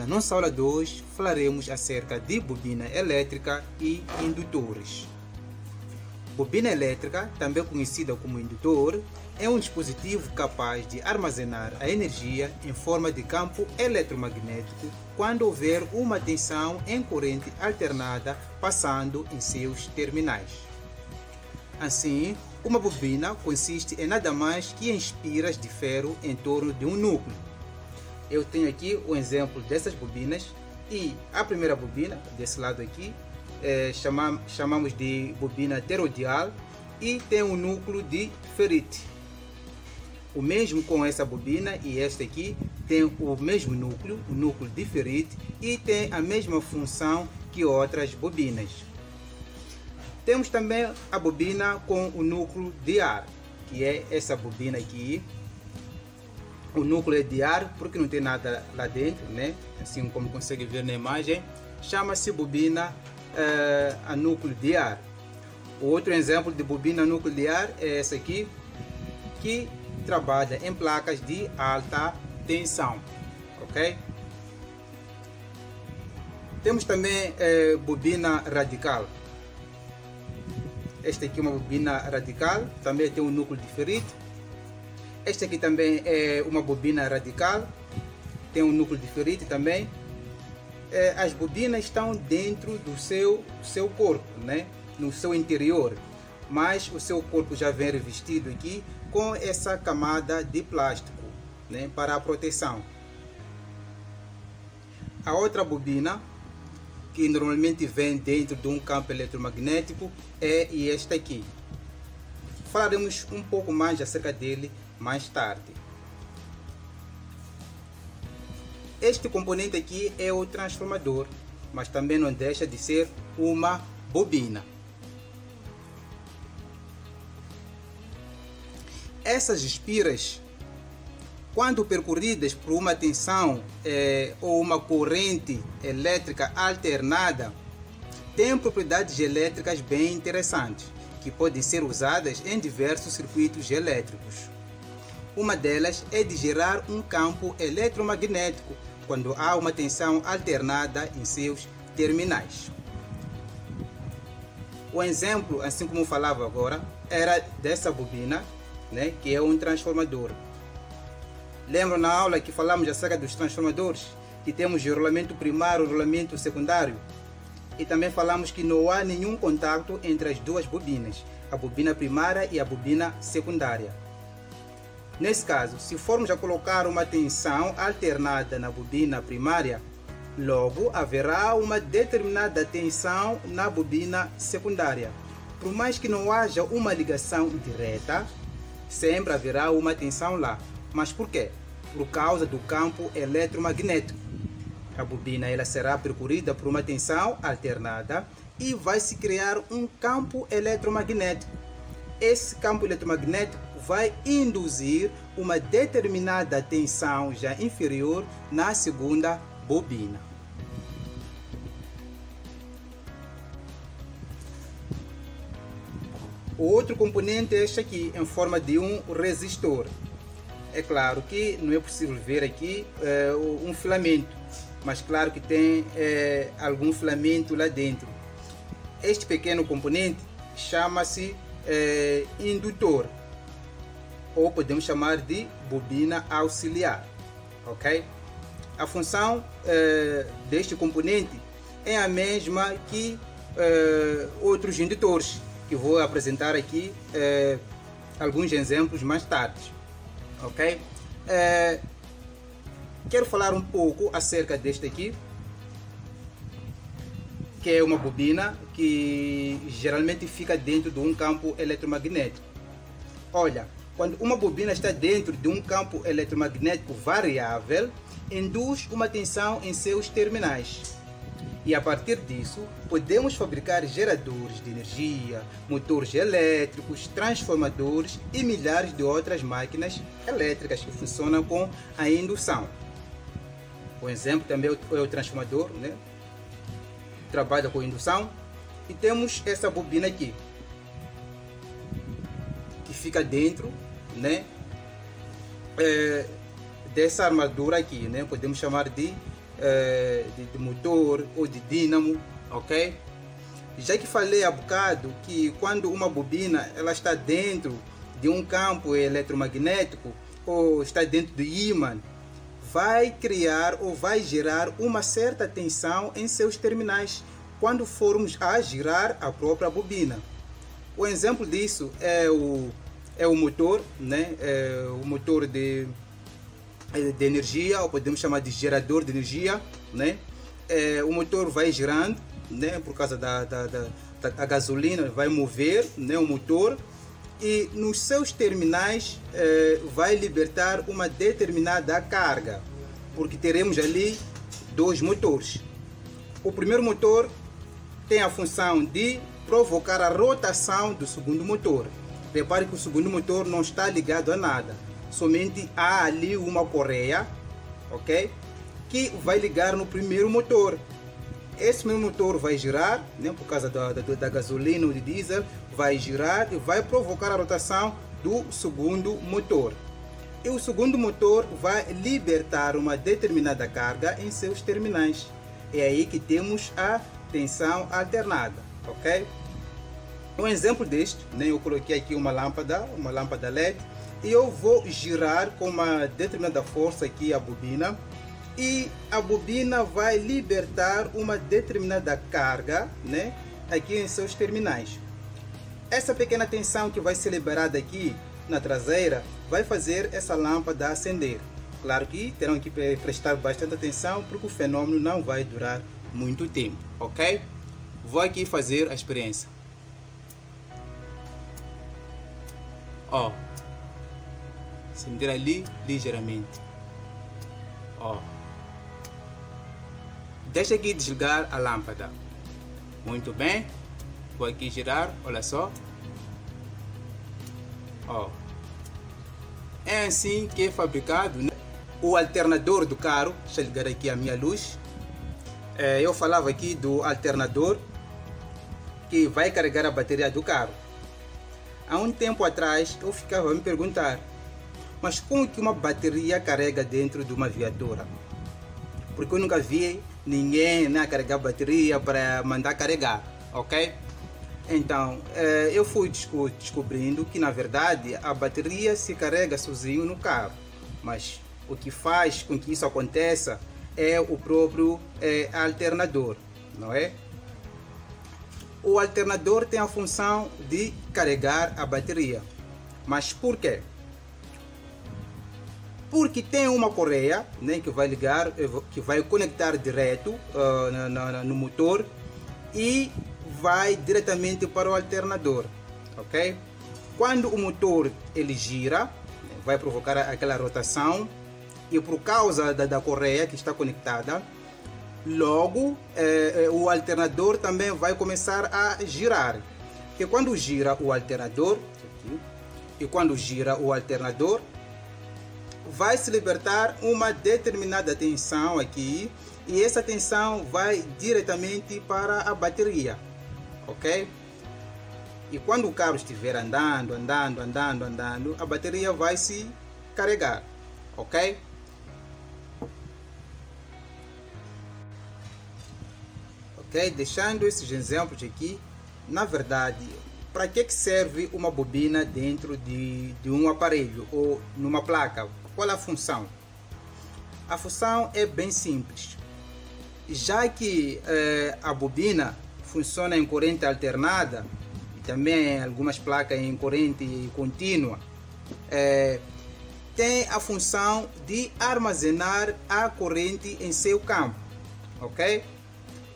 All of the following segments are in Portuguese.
Na nossa aula de hoje falaremos acerca de bobina elétrica e indutores. Bobina elétrica, também conhecida como indutor, é um dispositivo capaz de armazenar a energia em forma de campo eletromagnético quando houver uma tensão em corrente alternada passando em seus terminais. Assim, uma bobina consiste em nada mais que em espiras de ferro em torno de um núcleo eu tenho aqui o exemplo dessas bobinas e a primeira bobina, desse lado aqui, é, chamam, chamamos de bobina terodial e tem um núcleo de ferrite. O mesmo com essa bobina e esta aqui tem o mesmo núcleo, o núcleo de ferrite e tem a mesma função que outras bobinas. Temos também a bobina com o núcleo de ar, que é essa bobina aqui, o núcleo é de ar, porque não tem nada lá dentro, né? assim como consegue ver na imagem, chama-se bobina uh, a núcleo de ar. Outro exemplo de bobina núcleo de ar é essa aqui, que trabalha em placas de alta tensão, ok? Temos também eh, bobina radical. Esta aqui é uma bobina radical, também tem um núcleo de esta aqui também é uma bobina radical, tem um núcleo diferente também. É, as bobinas estão dentro do seu, seu corpo, né? no seu interior, mas o seu corpo já vem revestido aqui com essa camada de plástico né? para a proteção. A outra bobina, que normalmente vem dentro de um campo eletromagnético, é esta aqui. Falaremos um pouco mais acerca dele mais tarde. Este componente aqui é o transformador, mas também não deixa de ser uma bobina. Essas espiras, quando percorridas por uma tensão eh, ou uma corrente elétrica alternada, têm propriedades elétricas bem interessantes, que podem ser usadas em diversos circuitos elétricos. Uma delas é de gerar um campo eletromagnético quando há uma tensão alternada em seus terminais. O exemplo, assim como falava agora, era dessa bobina, né, que é um transformador. Lembram na aula que falamos acerca dos transformadores? Que temos o rolamento primário e o rolamento secundário? E também falamos que não há nenhum contato entre as duas bobinas, a bobina primária e a bobina secundária. Nesse caso, se formos a colocar uma tensão alternada na bobina primária, logo haverá uma determinada tensão na bobina secundária. Por mais que não haja uma ligação direta, sempre haverá uma tensão lá. Mas por quê? Por causa do campo eletromagnético. A bobina ela será percorrida por uma tensão alternada e vai se criar um campo eletromagnético. Esse campo eletromagnético vai induzir uma determinada tensão já inferior na segunda bobina. O outro componente é este aqui, em forma de um resistor. É claro que não é possível ver aqui é, um filamento, mas claro que tem é, algum filamento lá dentro. Este pequeno componente chama-se é, indutor ou podemos chamar de bobina auxiliar, ok? A função eh, deste componente é a mesma que eh, outros indutores, que vou apresentar aqui eh, alguns exemplos mais tarde, ok? quero falar um pouco acerca deste aqui, que é uma bobina que geralmente fica dentro de um campo eletromagnético. Olha, quando uma bobina está dentro de um campo eletromagnético variável, induz uma tensão em seus terminais. E a partir disso, podemos fabricar geradores de energia, motores elétricos, transformadores e milhares de outras máquinas elétricas que funcionam com a indução. O exemplo também é o transformador, né? Trabalha com indução. E temos essa bobina aqui, que fica dentro né, é, dessa armadura aqui, né, podemos chamar de é, de, de motor ou de dínamo, ok? Já que falei há bocado que quando uma bobina ela está dentro de um campo eletromagnético ou está dentro do ímã, vai criar ou vai gerar uma certa tensão em seus terminais quando formos a girar a própria bobina. O exemplo disso é o, é o motor, né? É o motor de, de energia, ou podemos chamar de gerador de energia. Né? É, o motor vai girando né? por causa da, da, da, da gasolina, vai mover né? o motor e nos seus terminais é, vai libertar uma determinada carga, porque teremos ali dois motores. O primeiro motor tem a função de provocar a rotação do segundo motor. Repare que o segundo motor não está ligado a nada, somente há ali uma correia, ok? Que vai ligar no primeiro motor. Esse mesmo motor vai girar, né, por causa da, da, da gasolina ou de diesel, vai girar e vai provocar a rotação do segundo motor. E o segundo motor vai libertar uma determinada carga em seus terminais. É aí que temos a tensão alternada, ok? Um exemplo deste, né, eu coloquei aqui uma lâmpada, uma lâmpada LED, e eu vou girar com uma determinada força aqui a bobina, e a bobina vai libertar uma determinada carga, né, aqui em seus terminais. Essa pequena tensão que vai ser liberada aqui na traseira vai fazer essa lâmpada acender. Claro que terão que prestar bastante atenção porque o fenômeno não vai durar muito tempo, ok? Vou aqui fazer a experiência. Ó, acender ali ligeiramente. Ó, deixa aqui desligar a lâmpada. Muito bem. Vou aqui girar, olha só. Ó, é assim que é fabricado né? o alternador do carro. Deixa eu ligar aqui a minha luz. É, eu falava aqui do alternador que vai carregar a bateria do carro. Há um tempo atrás eu ficava a me perguntar, mas como que uma bateria carrega dentro de uma viatura? Porque eu nunca vi ninguém né, carregar bateria para mandar carregar, ok? Então, eh, eu fui descobrindo que na verdade a bateria se carrega sozinho no carro, mas o que faz com que isso aconteça é o próprio é, alternador, não é? O alternador tem a função de carregar a bateria. Mas por quê? Porque tem uma correia né, que vai ligar, eh, que vai conectar direto uh, no motor e vai diretamente para o alternador, ok? Quando o motor ele gira, vai provocar aquela rotação e por causa da, da correia que está conectada, logo eh, o alternador também vai começar a girar. E quando gira o alternador, e quando gira o alternador, vai se libertar uma determinada tensão aqui e essa tensão vai diretamente para a bateria, ok? E quando o carro estiver andando, andando, andando, andando, a bateria vai se carregar, ok? Ok, deixando esses exemplos aqui, na verdade, para que, que serve uma bobina dentro de, de um aparelho ou numa placa? Qual é a função? A função é bem simples. Já que eh, a bobina funciona em corrente alternada e também algumas placas em corrente contínua, eh, tem a função de armazenar a corrente em seu campo, ok?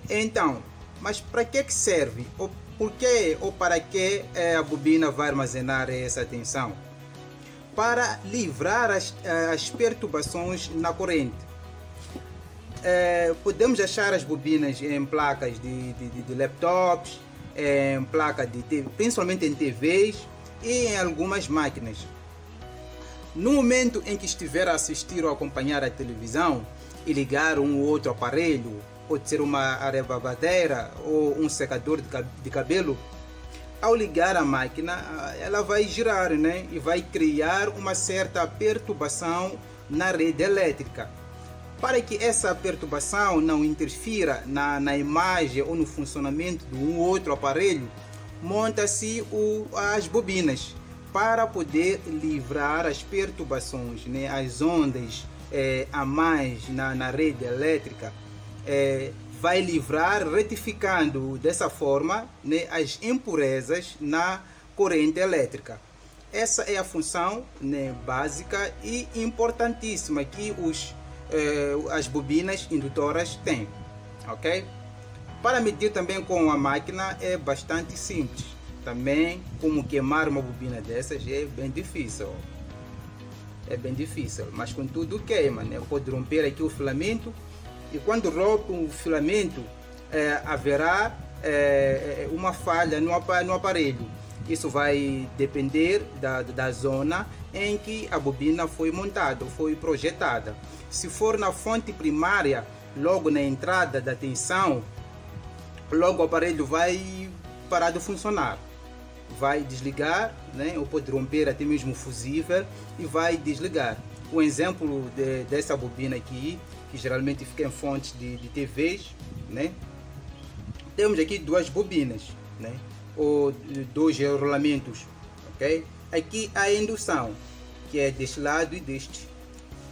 Então, mas para que, que serve? Ou por que ou para que eh, a bobina vai armazenar essa tensão? Para livrar as, as perturbações na corrente. É, podemos achar as bobinas em placas de, de, de laptops, em placas de principalmente em TVs e em algumas máquinas. No momento em que estiver a assistir ou acompanhar a televisão e ligar um ou outro aparelho, pode ser uma arevadeira ou um secador de cabelo, ao ligar a máquina, ela vai girar né? e vai criar uma certa perturbação na rede elétrica. Para que essa perturbação não interfira na, na imagem ou no funcionamento de um outro aparelho, monta-se as bobinas para poder livrar as perturbações, né, as ondas é, a mais na, na rede elétrica, é, vai livrar, retificando dessa forma né, as impurezas na corrente elétrica. Essa é a função né, básica e importantíssima que os, eh, as bobinas indutoras têm. ok? Para medir também com a máquina é bastante simples. Também, como queimar uma bobina dessas é bem difícil. É bem difícil, mas contudo queima, né? Pode romper aqui o filamento e quando rompe o filamento é, haverá é, uma falha no, no aparelho isso vai depender da, da zona em que a bobina foi montada, foi projetada. Se for na fonte primária, logo na entrada da tensão, logo o aparelho vai parar de funcionar. Vai desligar, né? ou pode romper até mesmo o fusível e vai desligar. O exemplo de, dessa bobina aqui, que geralmente fica em fontes de, de TVs, né? temos aqui duas bobinas. Né? ou dois rolamentos, ok? Aqui a indução, que é deste lado e deste,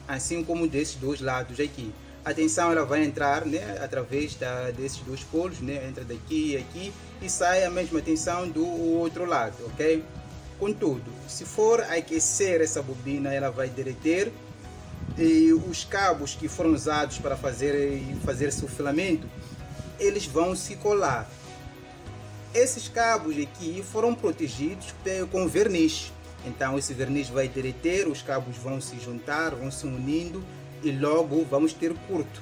assim como desses dois lados aqui. A tensão ela vai entrar né, através da, desses dois polos, né, entra daqui e aqui e sai a mesma tensão do outro lado, ok? Contudo, se for aquecer essa bobina, ela vai derreter e os cabos que foram usados para fazer fazer esse filamento, eles vão se colar esses cabos aqui foram protegidos com verniz. Então esse verniz vai derreter, os cabos vão se juntar, vão se unindo e logo vamos ter curto.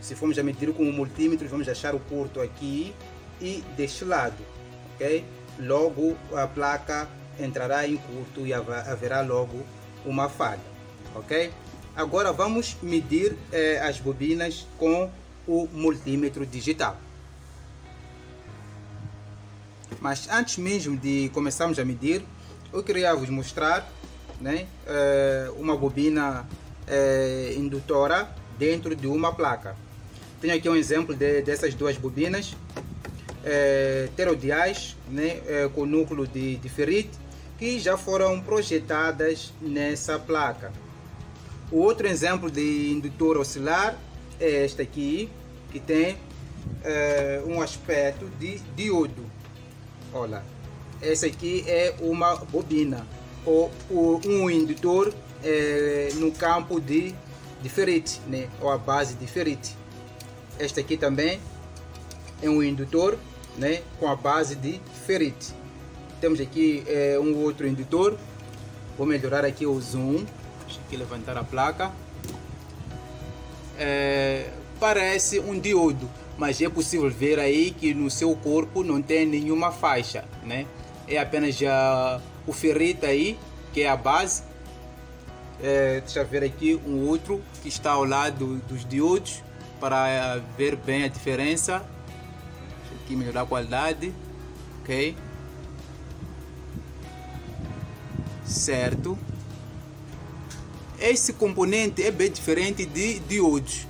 Se formos a medir com o multímetro, vamos achar o curto aqui e deste lado, ok? Logo a placa entrará em curto e haverá logo uma falha, ok? Agora vamos medir eh, as bobinas com o multímetro digital. Mas antes mesmo de começarmos a medir, eu queria vos mostrar né, eh, uma bobina é, indutora dentro de uma placa. Tenho aqui um exemplo de, dessas duas bobinas é, pterodiais né, é, com núcleo de, de ferrite que já foram projetadas nessa placa. O outro exemplo de indutor oscilar é este aqui, que tem é, um aspecto de diodo. Olha, essa aqui é uma bobina ou, um indutor é, no campo de, de ferrite, né? ou a base de ferrite. Este aqui também é um indutor né? com a base de ferrite. Temos aqui é, um outro indutor. Vou melhorar aqui o zoom. Deixa aqui levantar a placa. É, parece um diodo mas é possível ver aí que no seu corpo não tem nenhuma faixa, né? É apenas já o ferrite aí, que é a base. É, deixa eu ver aqui um outro que está ao lado dos diodos para ver bem a diferença. Deixa aqui melhorar a qualidade, ok? Certo. Esse componente é bem diferente de diodos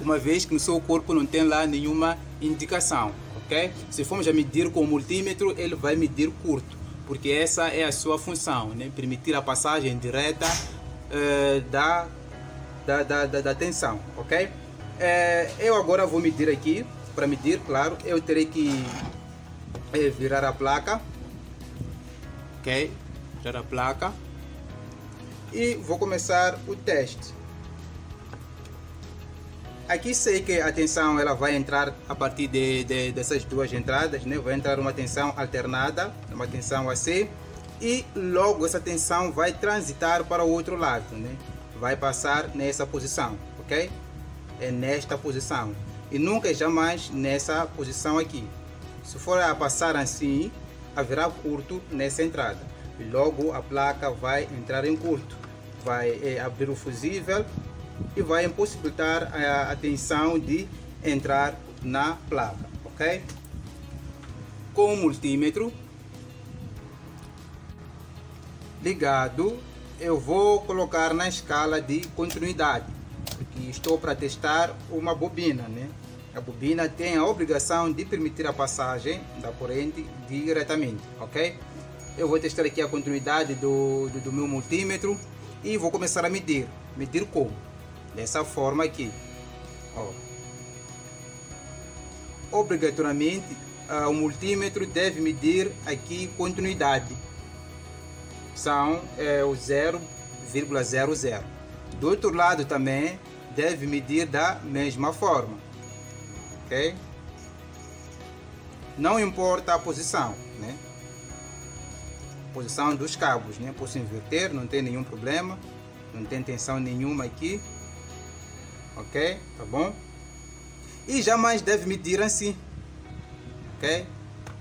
uma vez que no seu corpo não tem lá nenhuma indicação, ok? Se formos a medir com o multímetro, ele vai medir curto, porque essa é a sua função, né? Permitir a passagem direta uh, da, da, da, da, tensão, ok? Uh, eu agora vou medir aqui, para medir, claro, eu terei que uh, virar a placa, ok? Virar a placa e vou começar o teste. Aqui sei que a tensão ela vai entrar a partir de, de, dessas duas entradas, né? vai entrar uma tensão alternada, uma tensão AC, e logo essa tensão vai transitar para o outro lado, né? vai passar nessa posição, ok? É nesta posição e nunca jamais nessa posição aqui. Se for a passar assim, haverá curto nessa entrada logo a placa vai entrar em curto, vai é, abrir o fusível e vai impossibilitar a, tensão de entrar na placa, ok? Com o multímetro ligado, eu vou colocar na escala de continuidade, porque estou para testar uma bobina, né? A bobina tem a obrigação de permitir a passagem da corrente diretamente, ok? Eu vou testar aqui a continuidade do, do, do meu multímetro e vou começar a medir. Medir como? Dessa forma aqui. Ó. Obrigatoriamente, uh, o multímetro deve medir aqui continuidade. São é, o 0,00. Do outro lado também deve medir da mesma forma. Ok? Não importa a posição, né? Posição dos cabos, né? Posso inverter, não tem nenhum problema. Não tem tensão nenhuma aqui. Ok? Tá bom? E jamais deve medir assim. Ok?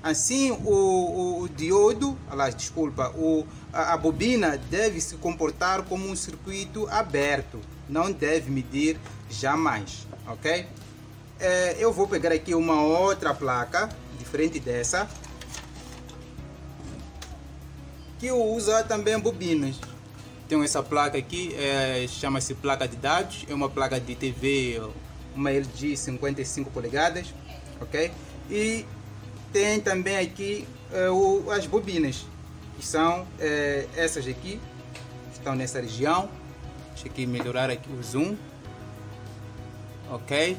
Assim, o, o, o diodo, aliás, desculpa, o, a, a, bobina deve se comportar como um circuito aberto, não deve medir jamais, ok? É, eu vou pegar aqui uma outra placa, diferente dessa, que usa também bobinas. Tenho essa placa aqui, é, chama-se placa de dados, é uma placa de TV, uma LG 55 polegadas, ok? E tem também aqui é, o, as bobinas, que são é, essas aqui, estão nessa região. Deixa aqui melhorar aqui o zoom. Ok?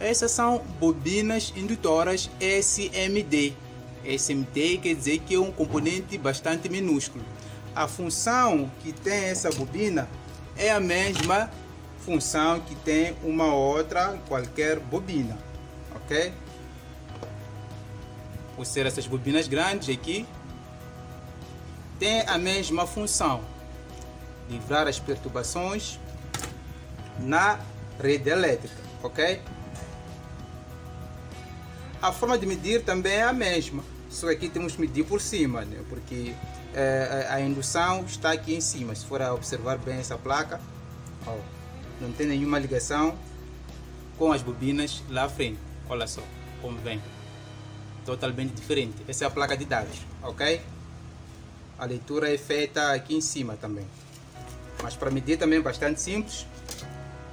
Essas são bobinas indutoras SMD. SMD quer dizer que é um componente bastante minúsculo. A função que tem essa bobina é a mesma função que tem uma outra qualquer bobina, ok? por ser essas bobinas grandes aqui, tem a mesma função, livrar as perturbações na rede elétrica, ok? A forma de medir também é a mesma, só que aqui temos que medir por cima, né? porque é, a indução está aqui em cima. Se for observar bem essa placa, ó, não tem nenhuma ligação com as bobinas lá à frente. Olha só como vem totalmente diferente. Essa é a placa de dados, ok? A leitura é feita aqui em cima também. Mas para medir também é bastante simples.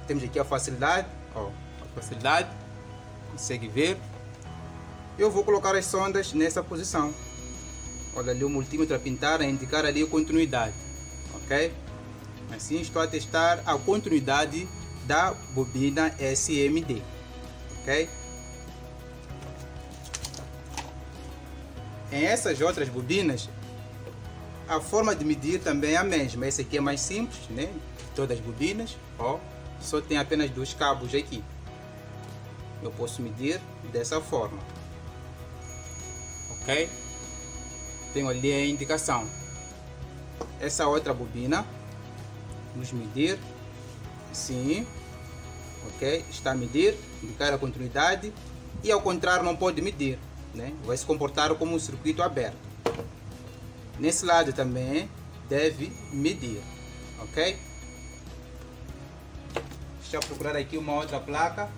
Temos aqui a facilidade, ó, a facilidade, consegue ver. Eu vou colocar as sondas nessa posição. Olha ali o multímetro a pintar, a indicar ali a continuidade, ok? Assim estou a testar a continuidade da bobina SMD, ok? Em essas outras bobinas, a forma de medir também é a mesma. Essa aqui é mais simples, né? Todas as bobinas, ó, só tem apenas dois cabos aqui. Eu posso medir dessa forma. Ok? Tenho ali a indicação. Essa outra bobina, vamos medir, sim, ok? Está a medir, indicar a continuidade e ao contrário não pode medir né? vai se comportar como um circuito aberto. Nesse lado também deve medir, ok? Deixa eu procurar aqui uma outra placa.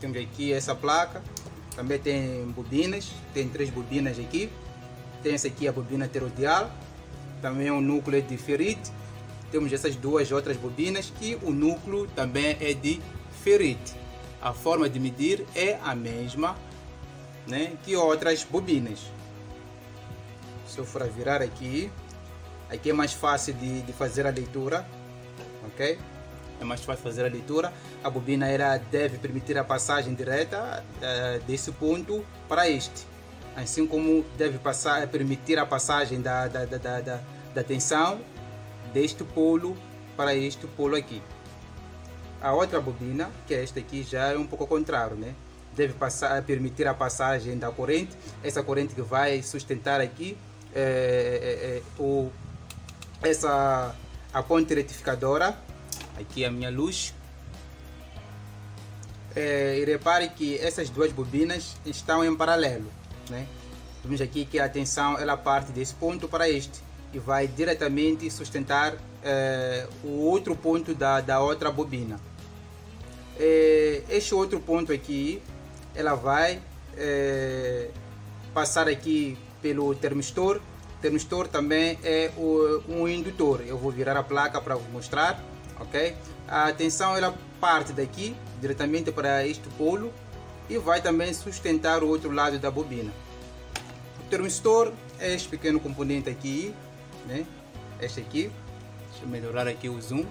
Temos aqui essa placa. Também tem bobinas, tem três bobinas aqui. Tem essa aqui a bobina terodial, também um núcleo de ferrite. Temos essas duas outras bobinas que o núcleo também é de ferrite. A forma de medir é a mesma, né, que outras bobinas. Se eu for virar aqui, aqui é mais fácil de, de fazer a leitura, ok? É mais fácil fazer a leitura. A bobina ela deve permitir a passagem direta uh, desse ponto para este, assim como deve passar, permitir a passagem da, da, da, da, da tensão deste polo para este polo aqui. A outra bobina, que é esta aqui, já é um pouco contrário, né? deve passar, permitir a passagem da corrente, essa corrente que vai sustentar aqui é, é, é, o, essa a ponte retificadora, aqui a minha luz. É, e repare que essas duas bobinas estão em paralelo, né? Vemos aqui que a tensão ela parte desse ponto para este e vai diretamente sustentar é, o outro ponto da, da outra bobina. É, este outro ponto aqui ela vai é, passar aqui pelo termistor. Termistor também é o, um indutor. Eu vou virar a placa para mostrar. Ok? A tensão ela parte daqui diretamente para este polo e vai também sustentar o outro lado da bobina. O termistor é este pequeno componente aqui, né? Este aqui, deixa eu melhorar aqui o zoom,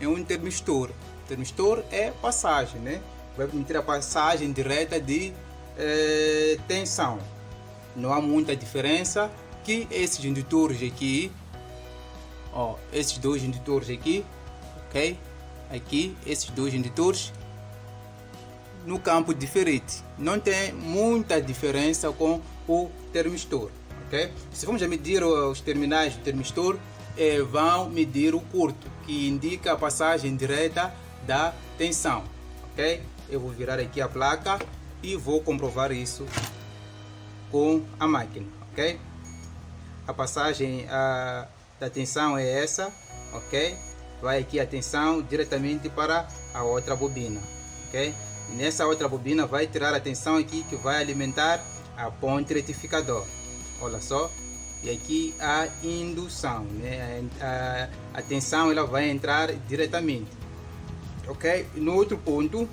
é um termistor. Termistor é passagem, né? Vai permitir a passagem direta de eh, tensão. Não há muita diferença que esses indutores aqui, ó, esses dois indutores aqui, ok? Aqui, esses dois indutores no campo diferente. Não tem muita diferença com o termistor, ok? Se vamos medir os terminais do termistor, eh, vão medir o curto, que indica a passagem direta da tensão, ok? Eu vou virar aqui a placa e vou comprovar isso com a máquina, ok? A passagem a, da tensão é essa, ok? Vai aqui a tensão diretamente para a outra bobina, ok? E nessa outra bobina vai tirar a tensão aqui que vai alimentar a ponte retificador. Olha só. E aqui a indução, né? A, a, a tensão ela vai entrar diretamente. Ok? E no outro ponto,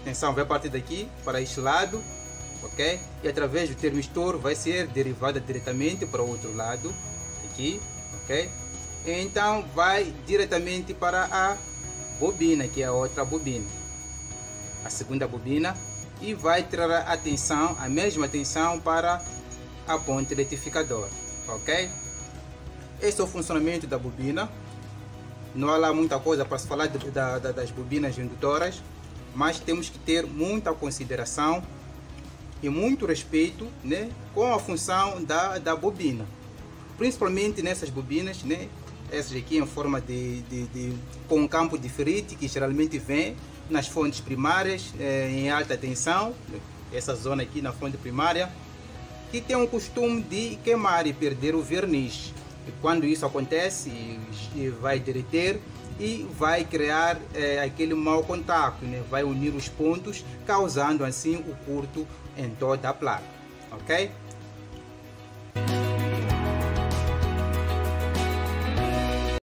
a tensão vai partir daqui para este lado, ok? E através do termistor vai ser derivada diretamente para o outro lado, aqui, ok? Então vai diretamente para a bobina, que é a outra bobina a segunda bobina e vai tirar a a mesma tensão para a ponte retificador, ok? Este é o funcionamento da bobina. Não há lá muita coisa para se falar de, da, da, das bobinas indutoras, mas temos que ter muita consideração e muito respeito né, com a função da, da bobina. Principalmente nessas bobinas, né, essas aqui em forma de, de, de com um campo diferente que geralmente vem nas fontes primárias eh, em alta tensão, essa zona aqui na fonte primária, que tem o costume de queimar e perder o verniz. E quando isso acontece, vai derreter e vai criar eh, aquele mau contato, né? vai unir os pontos, causando assim o curto em toda a placa. Ok?